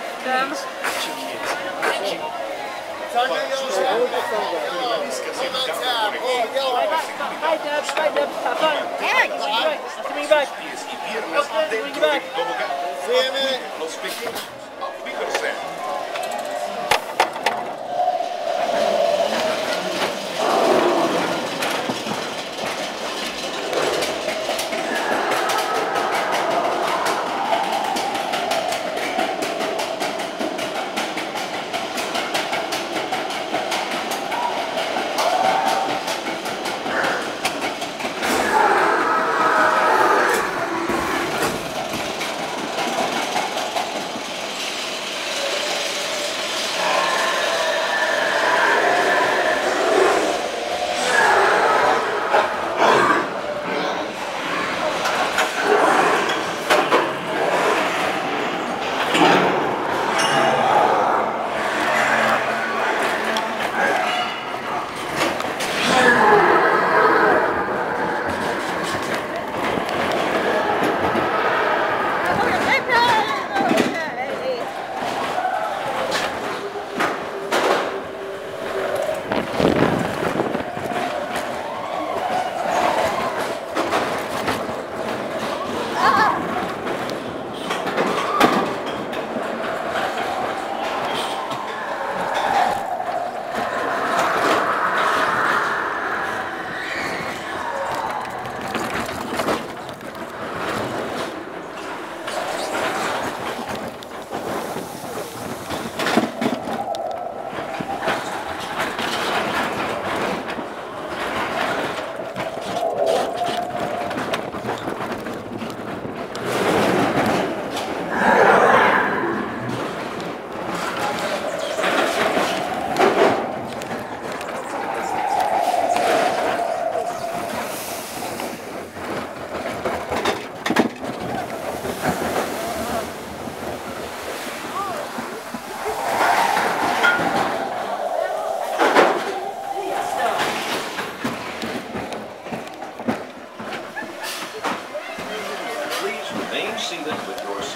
ficamos. Vai, Dubs, vai, Dubs, tá bom? Swing back. Swing back. Swing back.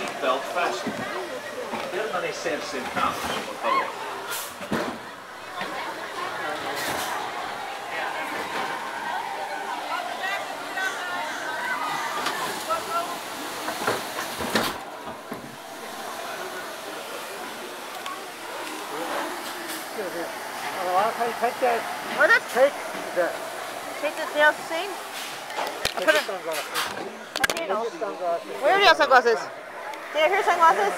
Seatbelt fastened. Permanecer sentados, por favor. Take that. What is Take that. Take the same? Take the sunglasses. Okay, Where are your sunglasses? Here, here's sunglasses.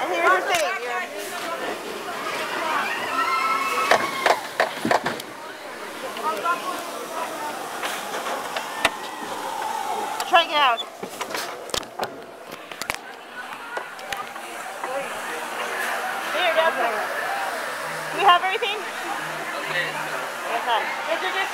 And here's your thing. Try get out. Here, Dad. Do we have everything? Okay. Did you just